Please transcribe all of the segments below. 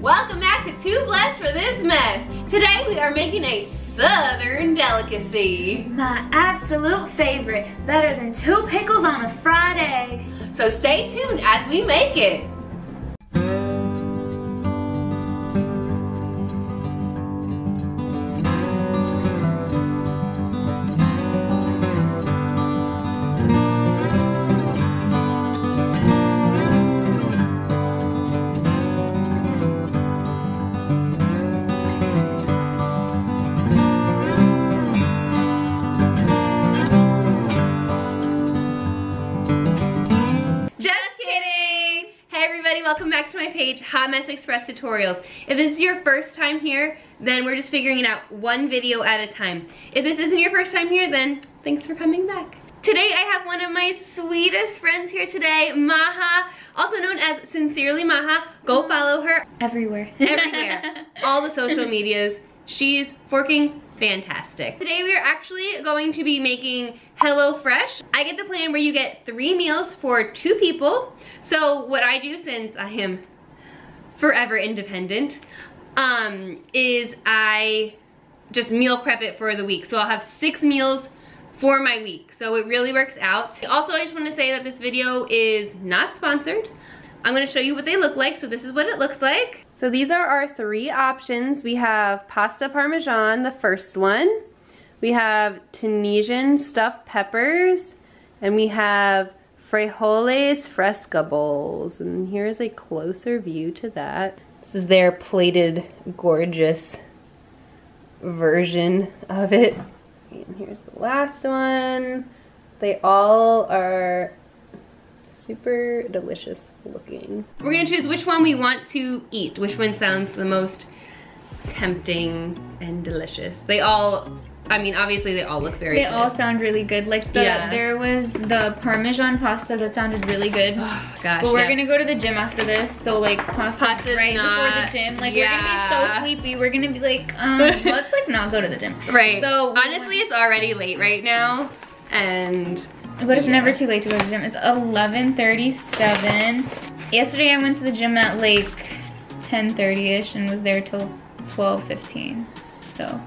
Welcome back to Too Blessed for This Mess. Today we are making a southern delicacy. My absolute favorite, better than two pickles on a fried egg. So stay tuned as we make it. Hot Mess Express Tutorials. If this is your first time here, then we're just figuring it out one video at a time. If this isn't your first time here, then thanks for coming back. Today I have one of my sweetest friends here today, Maha, also known as Sincerely Maha. Go follow her Everywhere. everywhere. All the social medias. She's forking fantastic. Today we are actually going to be making Hello Fresh. I get the plan where you get three meals for two people. So what I do since I am forever independent um, is I just meal prep it for the week. So I'll have six meals for my week. So it really works out. Also, I just want to say that this video is not sponsored. I'm gonna show you what they look like. So this is what it looks like. So these are our three options. We have pasta parmesan, the first one. We have Tunisian stuffed peppers. And we have frijoles fresca bowls. And here's a closer view to that. This is their plated, gorgeous version of it. And here's the last one. They all are super delicious looking. We're gonna choose which one we want to eat, which one sounds the most tempting and delicious. They all, I mean, obviously they all look very They good. all sound really good. Like the Yeah. there was the Parmesan pasta that sounded really good. Oh, gosh, But we're yeah. gonna go to the gym after this, so like pasta Pasta's right before the gym. Like we're gonna be so sleepy. We're gonna be like, um, let's like not go to the gym. Right. So honestly, it's already late right now, and But it's Yeah. never too late to go to the gym. It's 11:37. Yesterday I went to the gym at like 10:30ish and was there till 12:15. So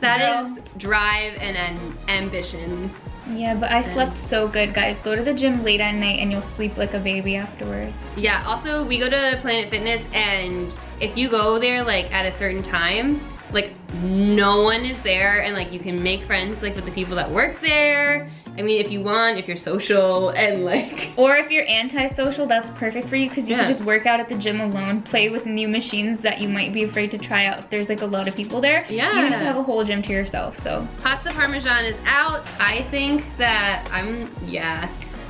that Girl. is drive and an ambition. yeah, but I slept so good, guys. Go to the gym late at night and you'll sleep like a baby afterwards. Yeah. Also, we go to Planet Fitness, and if you go there like at a certain time, like no one is there, and like you can make friends like with the people that work there. I mean, if you want, if you're social, and like Or if you're antisocial, that's perfect for you because you Yeah. can just work out at the gym alone, play with new machines that you might be afraid to try out if there's like a lot of people there. Yeah. You just have a whole gym to yourself, so. pasta parmesan is out. I think that I'm yeah,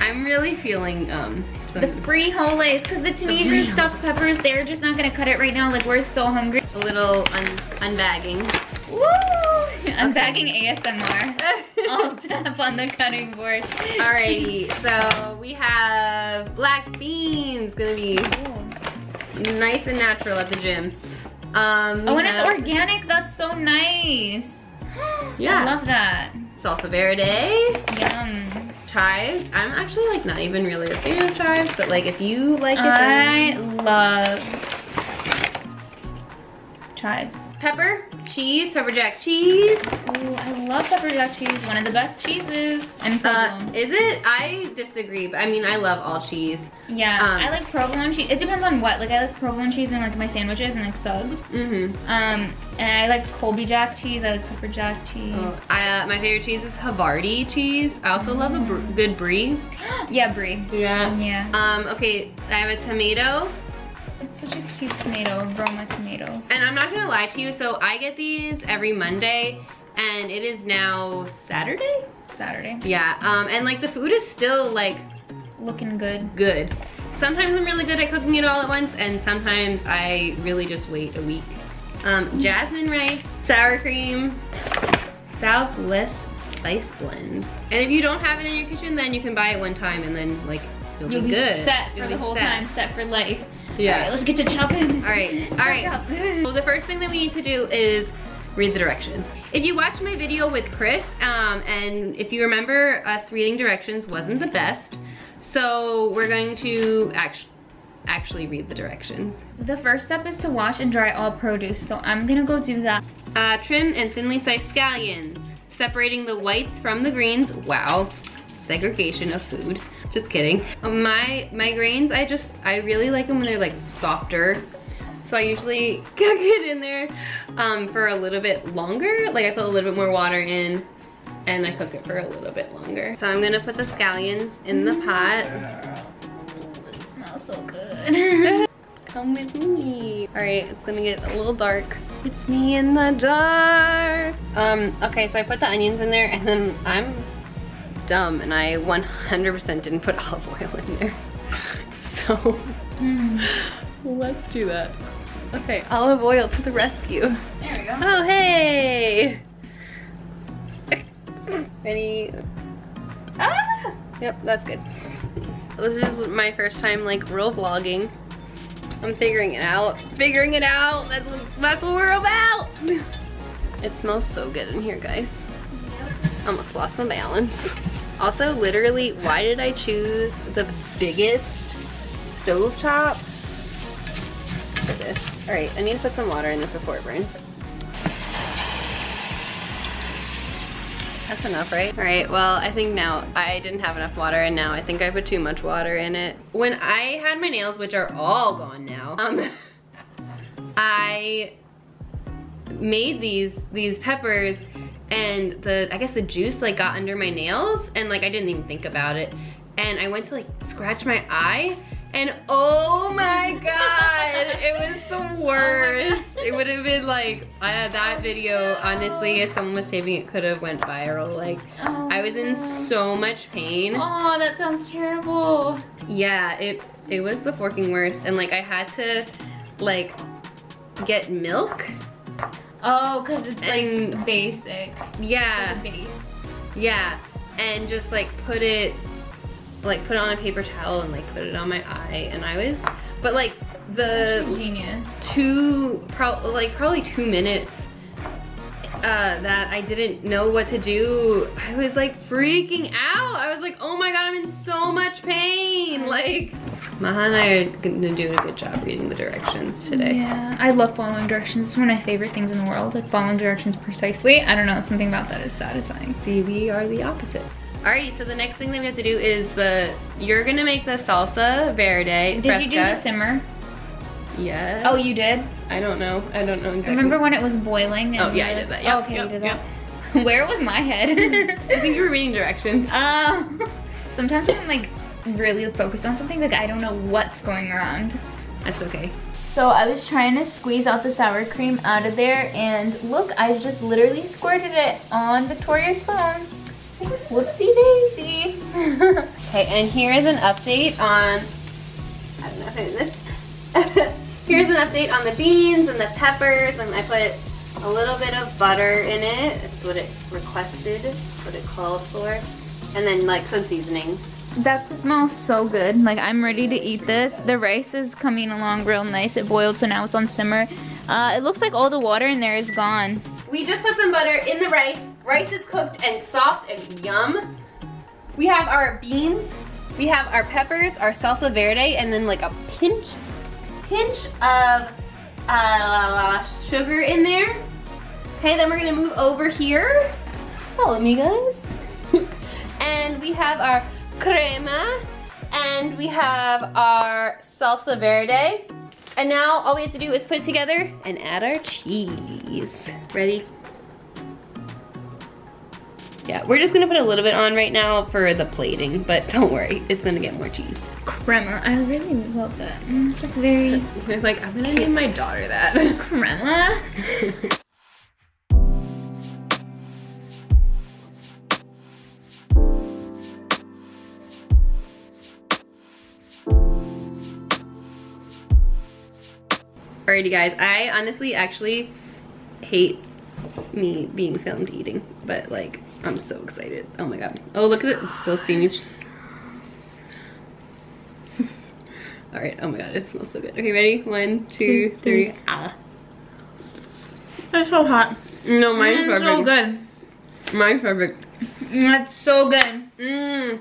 I'm really feeling um. The frijoles, because the Tunisian frijoles. stuffed peppers, they're just not gonna cut it right now. Like we're so hungry. a little un unbagging. Woo! I'm bagging ASMR. I'll tap on the cutting board. Alrighty, so we have black beans, gonna be nice and natural at the gym. Um, Oh, and it's organic. That's so nice. Yeah. I love that. Salsa verde, Yum. chives. I'm actually like not even really a fan of chives, but like if you like it, I then love chives. pepper, cheese, pepper jack cheese. Ooh, I love pepper jack cheese. One of the best cheeses. And Uh, is it? I disagree, but I mean I love all cheese. yeah, um, I like provolone cheese. It depends on what. Like I like provolone cheese in like my sandwiches and like subs. Mm-hmm. Um, and I like Colby Jack cheese. I like pepper jack cheese. Oh, I, uh, my favorite cheese is Havarti cheese. I also love a br good brie. yeah, brie. Yeah. Yeah. Um, okay, I have a tomato. Such a cute tomato, Roma tomato. And I'm not gonna lie to you, so I get these every Monday, and it is now Saturday? Saturday. Yeah, um, and like the food is still like Looking good. good. Sometimes I'm really good at cooking it all at once, and sometimes I really just wait a week. Um, jasmine rice, sour cream, Southwest spice blend. And if you don't have it in your kitchen, then you can buy it one time and then like you'll, You'll be be good. set for You'll the whole set. time, set for life. Yeah. All right, let's get to chopping. All right, all right. Chop, right. chop. So the first thing that we need to do is read the directions. If you watched my video with Chris, um, and if you remember, us reading directions wasn't the best. So we're going to actually, actually read the directions. The first step is to wash and dry all produce, so I'm gonna go do that. Uh, trim and thinly sliced scallions, separating the whites from the greens. Wow, segregation of food. Just kidding. My, my grains, I just, I really like them when they're like softer. So I usually cook it in there um, for a little bit longer. Like I put a little bit more water in and I cook it for a little bit longer. So I'm gonna put the scallions in the pot. It smells so good. Come with me. All right, it's gonna get a little dark. It's me in the dark. Um, okay, so I put the onions in there and then I'm dumb and I 100% didn't put olive oil in there. So, Mm. let's do that. Okay, olive oil to the rescue. There we go. Oh, hey! Ready? Ah! Yep, that's good. This is my first time like real vlogging. I'm figuring it out. Figuring it out. That's what, that's what we're about. It smells so good in here, guys. Almost lost my balance. Also, literally, why did I choose the biggest stove top for this? All right, I need to put some water in this before it burns. That's enough, right? All right, well, I think now I didn't have enough water and now I think I put too much water in it. When I had my nails, which are all gone now, um, I made these these peppers and the I guess the juice like got under my nails and like I didn't even think about it. And I went to like scratch my eye and oh my god, it was the worst. It would have been like, uh, that video, honestly, if someone was taping it, could have went viral. Like, Oh, I was in so much pain. Oh, that sounds terrible. Yeah, it it was the forking worst. And like, I had to like get milk. Oh, cause it's like basic. Yeah, base. yeah. And just like put it, like put it on a paper towel and like put it on my eye. And I was, but like the Genius. two, pro like probably two minutes uh, that I didn't know what to do. I was like freaking out. I was like, oh my God, I'm in so much pain. Like, Maha and I are gonna do a good job reading the directions today. Yeah, I love following directions. It's one of my favorite things in the world. Like following directions precisely. I don't know, something about that is satisfying. See, we are the opposite. Alrighty, so the next thing that we have to do is the, you're gonna make the salsa verde. Did you do the simmer? Yes. Oh, you did? I don't know. I don't know exactly. Remember when it was boiling? Oh, yeah, you I did that. like- Yep, okay, yep, you did yep. that. Where was my head? I think you were reading directions. Um, sometimes I'm like really focused on something, like I don't know what's going around. That's okay. So I was trying to squeeze out the sour cream out of there and look, I just literally squirted it on Victoria's phone. Whoopsie daisy. Okay, and here is an update on, I don't know if I did this. Here's an update on the beans and the peppers, and I put a little bit of butter in it. That's what it requested, what it called for. And then like some seasonings. That smells so good. Like I'm ready to eat this. The rice is coming along real nice. It boiled so now it's on simmer. Uh, it looks like all the water in there is gone. We just put some butter in the rice. Rice is cooked and soft and yum. We have our beans, we have our peppers, our salsa verde, and then like a pinch, pinch of uh, sugar in there. Okay, then we're gonna move over here. Follow me, guys. and we have our crema, and we have our salsa verde. And now all we have to do is put it together and add our cheese. Ready? Yeah, we're just gonna put a little bit on right now for the plating, but don't worry, it's gonna get more cheese. Crema. I really love that. Mm, It's like very We're like, I'm gonna name my daughter that. crema. Alrighty guys, I honestly actually hate me being filmed eating, but like, I'm so excited. Oh my god. Oh, look at it, it's so steamy. Alright, oh my god, it smells so good. Okay, ready? One, two, three, ah. It's so hot. No, mine's Mm, perfect. so good. Mine's perfect. That's so good. Mmm.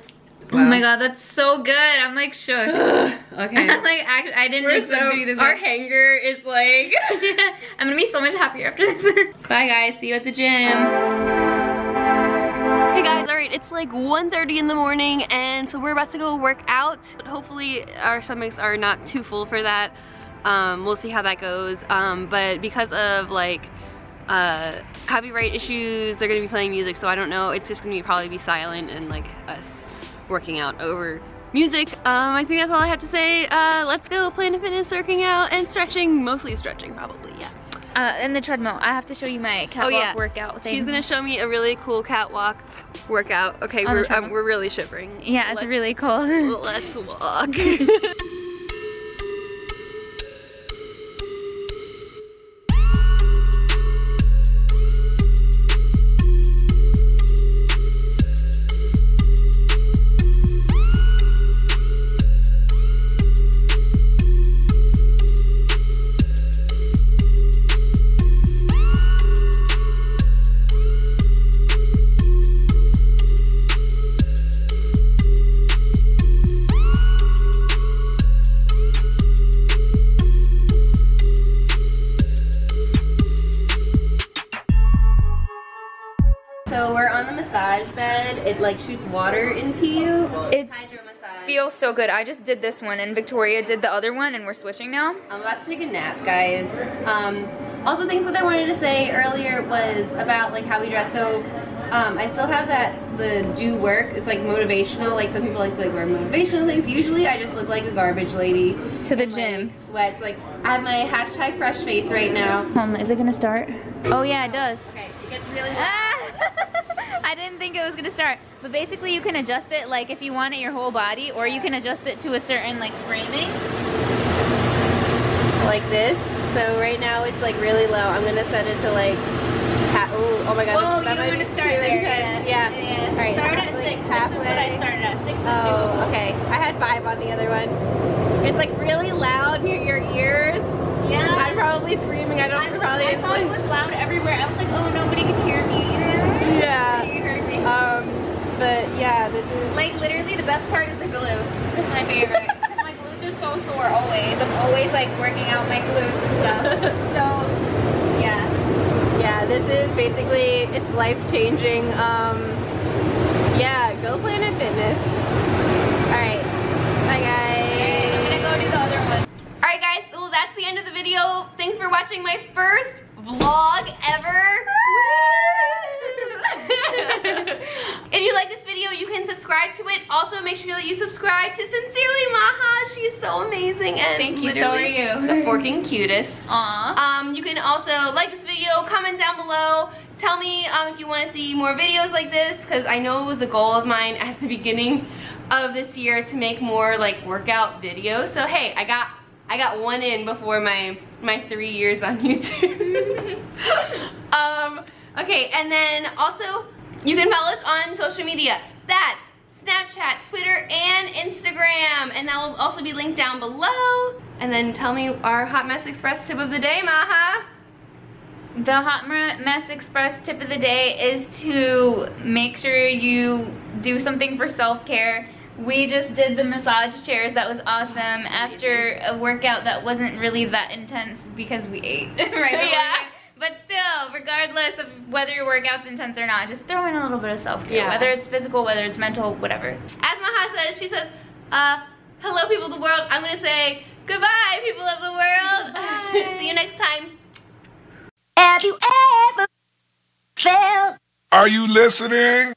Oh my god, that's so good. I'm like shook. okay. I'm like, I, I didn't We're expect so, to be this our hanger is like I'm gonna be so much happier after this. Bye guys, see you at the gym. Hey guys, alright, it's like 1.30 in the morning and so we're about to go work out. Hopefully our stomachs are not too full for that. Um, we'll see how that goes. Um, but because of like uh, copyright issues, they're gonna be playing music so I don't know. It's just gonna be probably be silent and like us working out over music. Um, I think that's all I have to say. Uh, let's go Planet Fitness working out and stretching, mostly stretching probably, yeah. Uh, in the treadmill, I have to show you my catwalk Oh, yeah. workout thing. She's gonna show me a really cool catwalk workout. Okay, we're, um, we're really shivering. Yeah, it's Let's- really cool. Let's walk. shoots water into you. It feels so good. I just did this one and Victoria did the other one and we're switching now. I'm about to take a nap, guys. Um, also, things that I wanted to say earlier was about like how we dress. So, um, I still have that the do work. It's like motivational. Like some people like to like wear motivational things. Usually, I just look like a garbage lady. To the and, gym. Like, sweats. Like I have my hashtag fresh face right now. On, is it gonna start? Oh yeah, it does. Okay, it gets really. Ah! I didn't think it was gonna start. But basically you can adjust it like if you want it your whole body or you can adjust it to a certain like framing. like this. So right now it's like really low. I'm gonna set it to like. Ha- oh, oh my god. Oh, that you might want be to start too there. intense. Yeah. All right. Start like, at six. halfway. This is what I started at. Six Oh, okay. I had five on the other one. It's like really loud near your ears. Yeah. I'm probably screaming. I don't I, was, probably. I thought it was loud everywhere. I was like, oh, nobody can hear me. Yeah. You heard me. Um, but yeah, this is. Like literally the best part is the glutes. It's my favorite. my glutes are so sore always. I'm always like working out my glutes and stuff. So yeah. Yeah, this is basically it's life changing. Um, yeah, go Planet Fitness. All right, bye guys. I'm gonna go do the other one. All right, guys. Well, that's the end of the video. Thanks for watching my first vlog ever. if you like this video, you can subscribe to it. Also, make sure that you subscribe to Sincerely Maha. She's so amazing and Thank you, so are you. The forking cutest. Aw. Um, you can also like this video, comment down below. Tell me um, if you want to see more videos like this because I know it was a goal of mine at the beginning of this year to make more like workout videos. So hey, I got I got one in before my my three years on YouTube. um, okay, and then also you can follow us on social media. That's Snapchat, Twitter, and Instagram. And that will also be linked down below. And then tell me our Hot Mess Express tip of the day, Maha. The Hot Mess Express tip of the day is to make sure you do something for self-care. We just did the massage chairs. That was awesome. After a workout that wasn't really that intense because we ate right away. Yeah. But regardless of whether your workout's intense or not, just throw in a little bit of self-care. Yeah. Whether it's physical, whether it's mental, whatever. As Maha says, she says, uh, hello people of the world. I'm gonna say goodbye people of the world. See you next time. Have you ever felt Are you listening?